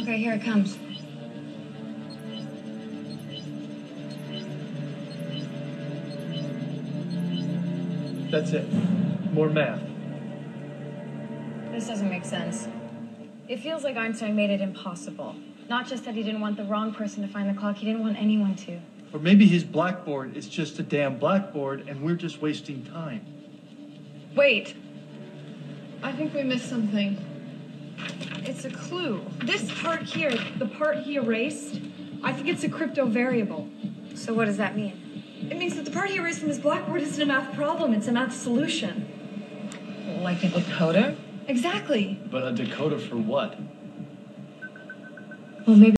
Okay, here it comes. That's it. More math. This doesn't make sense. It feels like Einstein made it impossible. Not just that he didn't want the wrong person to find the clock, he didn't want anyone to. Or maybe his blackboard is just a damn blackboard and we're just wasting time. Wait, I think we missed something. It's a clue. This part here, the part he erased, I think it's a crypto variable. So what does that mean? It means that the part he erased from his blackboard isn't a math problem, it's a math solution. Like a decoder? Exactly. But a decoder for what? Well, maybe